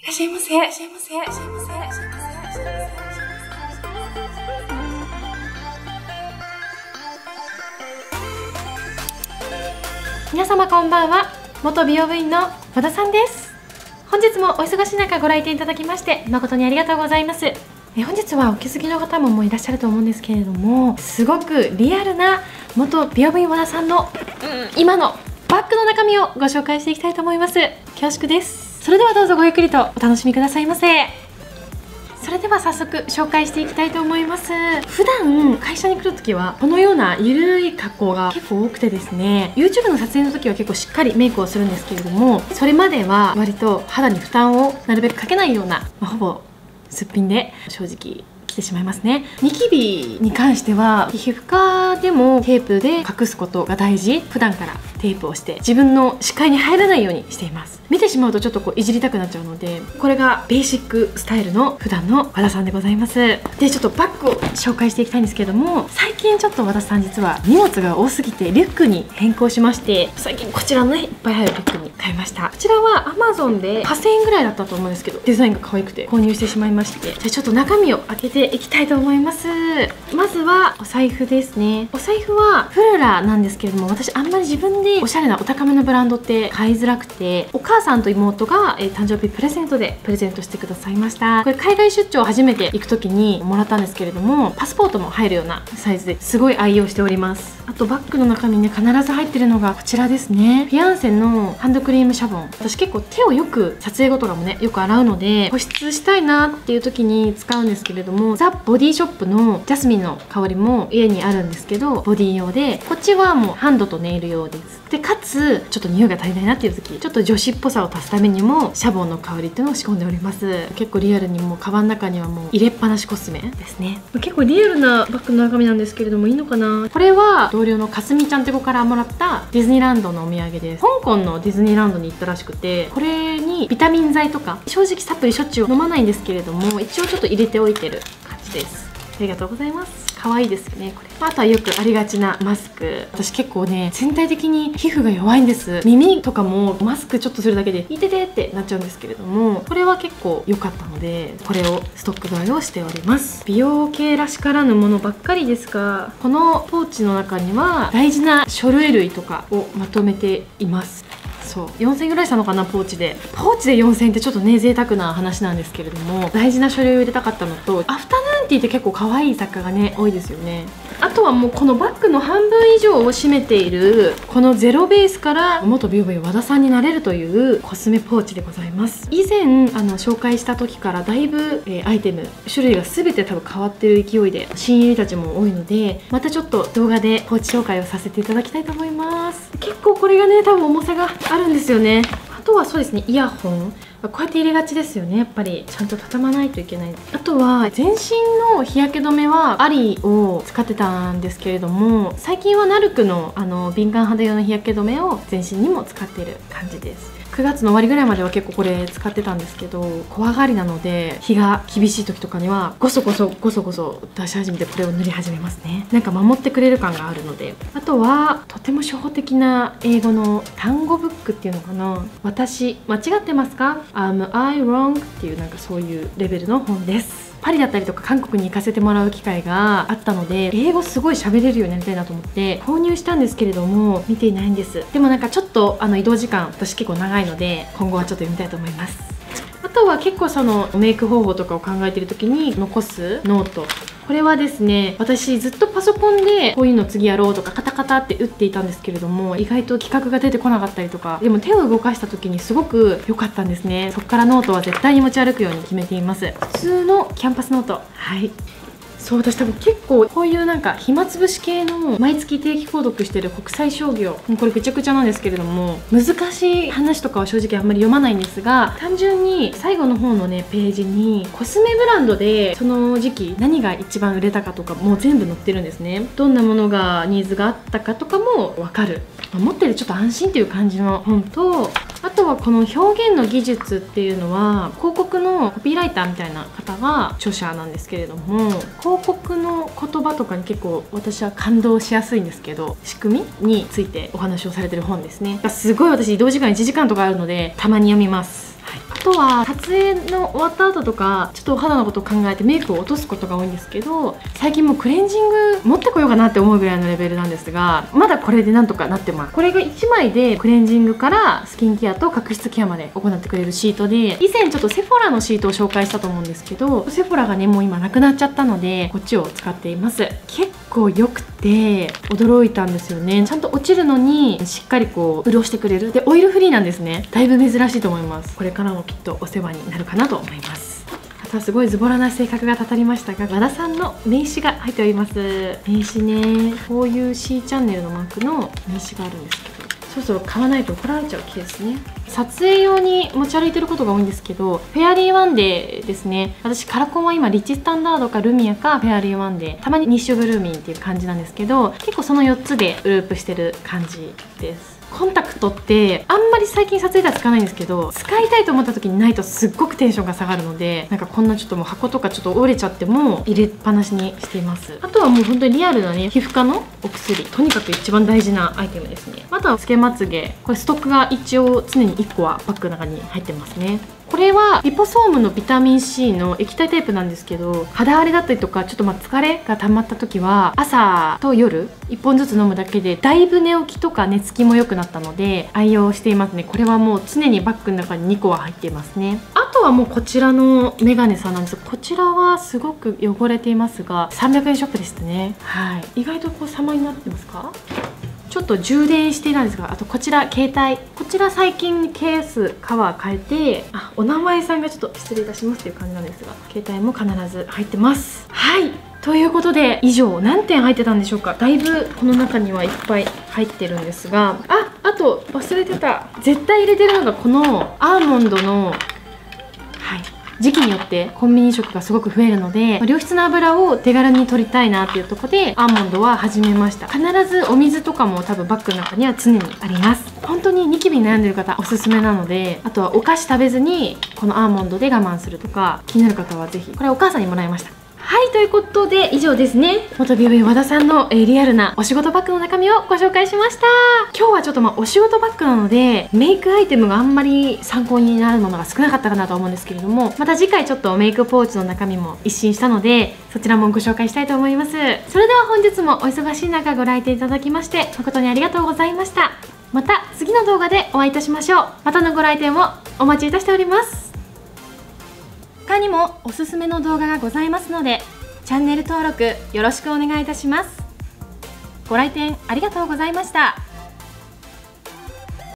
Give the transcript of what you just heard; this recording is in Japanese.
いらっしゃいませ。いらっしゃいませ。いらっしゃいませ。いらっしゃいませ。いらっしゃいませ。皆様こんばんは。元美容部員の和田さんです。本日もお忙しい中ご来店いただきまして誠にありがとうございます。え本日はお気づきの方ももういらっしゃると思うんですけれどもすごくリアルな元美容部員和田さんの、うん、今のバッグの中身をご紹介していきたいと思います恐縮ですそれではどうぞごゆっくりとお楽しみくださいませ。それでは早速紹介していきたいと思います。普段会社に来るときはこのようなゆるい格好が結構多くてですね YouTube の撮影の時は結構しっかりメイクをするんですけれどもそれまでは割と肌に負担をなるべくかけないような、まあ、ほぼすっぴんで正直てしまいますね。ニキビに関しては皮膚科でもテープで隠すことが大事。普段からテープをして自分の視界に入らないようにしています。見てしまうとちょっとこういじりたくなっちゃうのでこれがベーシックスタイルの普段の和田さんでございます。でちょっとバッグを紹介していきたいんですけども最近ちょっと和田さん実は荷物が多すぎてリュックに変更しまして最近こちらのねいっぱい入るリュックに買いました。こちらは Amazon で8000円ぐらいだったと思うんですけどデザインが可愛くて購入してしまいましてじゃあちょっと中身を開けていきたいと思います。まずはお財布ですね。お財布はフルラなんですけれども私あんまり自分でおしゃれなお高めのブランドって買いづらくてお母さんと妹が、えー、誕生日プレゼントでプレゼントしてくださいました。これ海外出張初めて行く時にもらったんですけれどもパスポートも入るようなサイズですごい愛用しております。あとバッグの中身ね必ず入ってるのがこちらですね。フィアンセのハンドクリームシャボン。私結構手をよく撮影後とかもねよく洗うので保湿したいなっていう時に使うんですけれどもザ・ボディショップのジャスミンの香りも家にあるんですけどボディ用でこっちはもうハンドとネイル用です。でかつちょっと匂いが足りないなっていう時ちょっと女子っぽさを足すためにもシャボンの香りっていうのを仕込んでおります。結構リアルにもうカバンの中にはもう入れっぱなしコスメですね。結構リアルなバッグの中身なんですけれどもいいのかな？これは同僚のかすみちゃんって子からもらったディズニーランドのお土産です。香港のディズニーランドに行ったらしくてこれにビタミン剤とか正直サプリしょっちゅう飲まないんですけれども一応ちょっと入れておいてる感じです。ありがとうございます。可愛いですよねこれ。あとはよくありがちなマスク。私結構ね全体的に皮膚が弱いんです。耳とかもマスクちょっとするだけでいててってなっちゃうんですけれどもこれは結構良かったのでこれをストック買いをしております。美容系らしからぬものばっかりですがこのポーチの中には大事な書類類とかをまとめています。そう。4000円ぐらいしたのかなポーチで。ポーチで4000円ってちょっとね贅沢な話なんですけれども大事な書類を入れたかったのとアフタヌティって結構可愛い作家がね多いですよね。あとはもうこのバッグの半分以上を占めているこのゼロベースから元美容部員和田さんになれるというコスメポーチでございます。以前あの紹介した時からだいぶ、えー、アイテム種類が全て多分変わってる勢いで新入りたちも多いのでまたちょっと動画でポーチ紹介をさせていただきたいと思います。結構これがね多分重さがあるんですよね。とはそうですねイヤホン。こうやって入れがちですよねやっぱり。ちゃんと畳まないといけない。あとは全身の日焼け止めはアリを使ってたんですけれども最近はナルクのあの敏感肌用の日焼け止めを全身にも使ってる感じです。9月の終わりぐらいまでは結構これ使ってたんですけど怖がりなので日が厳しい時とかにはごそごそごそごそ出し始めてこれを塗り始めますねなんか守ってくれる感があるのであとはとても初歩的な英語の単語ブックっていうのかな私間違ってますか ?Am I wrong? っていうなんかそういうレベルの本ですパリだったりとか韓国に行かせてもらう機会があったので英語すごい喋れるようになりたいなと思って購入したんですけれども見ていないんです。でもなんかちょっとあの移動時間私結構長いので今後はちょっと読みたいと思います。あとは結構そのメイク方法とかを考えてる時に残すノート。これはですね私ずっとパソコンでこういうの次やろうとかカタカタって打っていたんですけれども意外と企画が出てこなかったりとかでも手を動かした時にすごく良かったんですね。そっからノートは絶対に持ち歩くように決めています。普通のキャンパスノート。はい。そう私多分結構こういうなんか暇つぶし系の毎月定期購読してる国際商業これぐちゃぐちゃなんですけれども難しい話とかは正直あんまり読まないんですが単純に最後の方のねページにコスメブランドでその時期何が一番売れたかとかもう全部載ってるんですね。どんなものがニーズがあったかとかも分かる。持ってるちょっと安心っていう感じの本とあとはこの表現の技術っていうのは広告のコピーライターみたいな方が著者なんですけれども広告の言葉とかに結構私は感動しやすいんですけど仕組みについてお話をされてる本ですね。すごい私移動時間1時間とかあるのでたまに読みます、とは撮影の終わった後とかちょっとお肌のことを考えてメイクを落とすことが多いんですけど最近もうクレンジング持ってこようかなって思うぐらいのレベルなんですがまだこれでなんとかなってますこれが1枚でクレンジングからスキンケアと角質ケアまで行ってくれるシートで以前ちょっとセフォラのシートを紹介したと思うんですけどセフォラがねもう今なくなっちゃったのでこっちを使っています。結構良くて驚いたんですよねちゃんと落ちるのにしっかりこう潤してくれる。でオイルフリーなんですね。だいぶ珍しいと思います。これからもきっとお世話になるかなと思います。またすごいズボラな性格がたたりましたが和田さんの名刺が入っております。名刺ね。こういう C チャンネルのマークの名刺があるんですけどそろそろ買わないと怒られちゃうケースね。撮影用に持ち歩いてることが多いんですけどフェアリーワンデーですね。私カラコンは今リッチスタンダードかルミアかフェアリーワンデー。たまにニッシュブルーミンっていう感じなんですけど結構その4つでループしてる感じですコンタクトってあんまり最近撮影では使わないんですけど使いたいと思った時にないとすっごくテンションが下がるのでなんかこんなちょっともう箱とかちょっと折れちゃっても入れっぱなしにしています。あとはもう本当にリアルなね皮膚科のお薬とにかく一番大事なアイテムですね。あとはつけまつげこれストックが一応常に1個はバッグの中に入ってますね。これはリポソームのビタミン C の液体タイプなんですけど肌荒れだったりとかちょっとま疲れが溜まった時は朝と夜1本ずつ飲むだけでだいぶ寝起きとか寝つきも良くなったので愛用していますね。これはもう常にバッグの中に2個は入っていますね。あとはもうこちらのメガネさんなんです。こちらはすごく汚れていますが300円ショップでしたね。はい。意外とこう様になってますか？ちょっと充電していたんですがあとこちら携帯こちら最近ケースカバー変えてあお名前さんがちょっと失礼いたしますという感じなんですが携帯も必ず入ってます。はいということで以上何点入ってたんでしょうか。だいぶこの中にはいっぱい入ってるんですがああと忘れてた。絶対入れてるのがこのアーモンドの時期によってコンビニ食がすごく増えるので良質な油を手軽に取りたいなっていうところでアーモンドは始めました。必ずお水とかも多分バッグの中には常にあります。本当にニキビに悩んでる方おすすめなのであとはお菓子食べずにこのアーモンドで我慢するとか気になる方はぜひ。これお母さんにもらいました。はいということで以上ですね。元美容院和田さんの、えー、リアルなお仕事バッグの中身をご紹介しました。今日はちょっとまあお仕事バッグなのでメイクアイテムがあんまり参考になるものが少なかったかなと思うんですけれどもまた次回ちょっとメイクポーチの中身も一新したのでそちらもご紹介したいと思います。それでは本日もお忙しい中ご来店いただきまして誠にありがとうございました。また次の動画でお会いいたしましょう。またのご来店をお待ちいたしております。他にもおすすめの動画がございますのでチャンネル登録よろしくお願いいたします。ご来店ありがとうございました。